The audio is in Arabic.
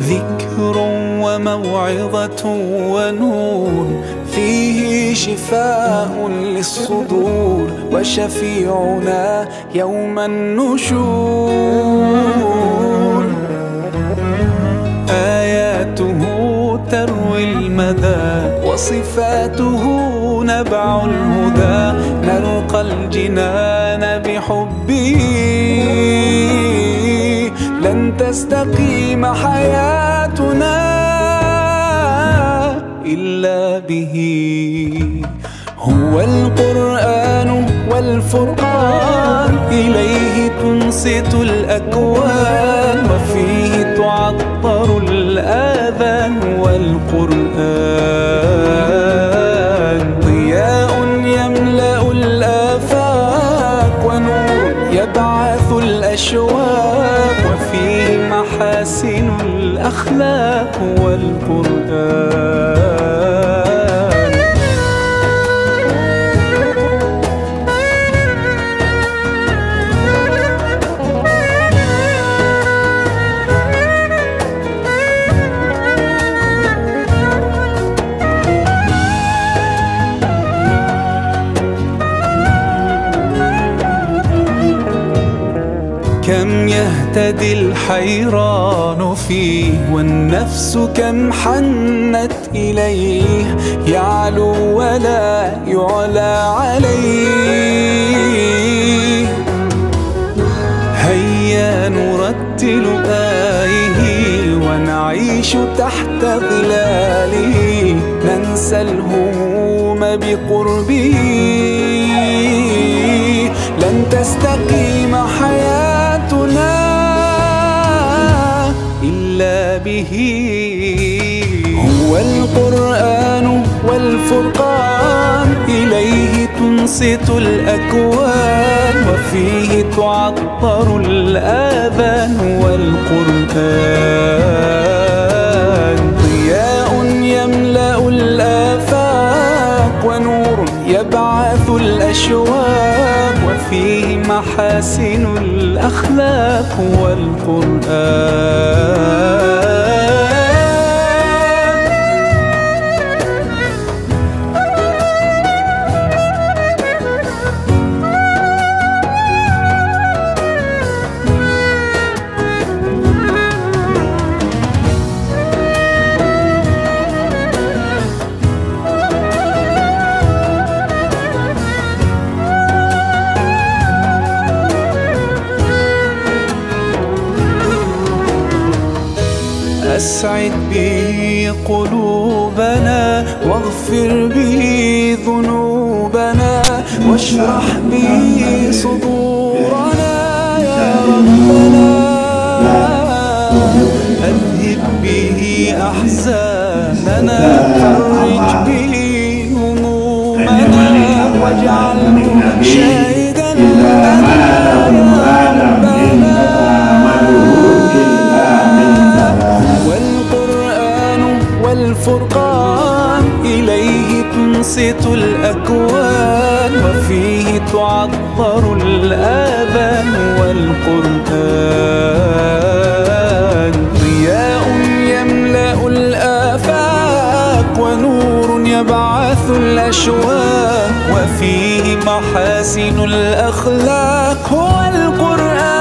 ذكر وموعظة ونور فيه شفاء للصدور وشفيعنا يوم النشور. آياته تروي المدى وصفاته نبع الهدى. نلقى الجنان بحبه. لن تستقيم حياتنا إلا به. هو القرآن والفرقان إليه تنصت الأكوان وفيه تعطر الآذان والقرآن. ضياء يملأ الآفاق ونور يبعث الأشواق وفيه محاسن الأخلاق والقرآن. كم يهتدي الحيران فيه والنفس كم حنت إليه يعلو ولا يعلى عليه. هيا نرتل آيه ونعيش تحت ظلاله ننسى الهموم بقربه. به هو القرآن والفرقان إليه تنصت الأكوان وفيه تعطر الآذان والقرآن. ضياء يملأ الآفاق ونور يبعث الأشواق وفيه محاسن الأخلاق والقرآن. أسعد به قلوبنا واغفر به ذنوبنا واشرح به صدورنا. تنصت الأكوان وفيه تعطر الآذان والقرآن. ضياء يملأ الآفاق ونور يبعث الأشواق وفيه محاسن الأخلاق هو القرآن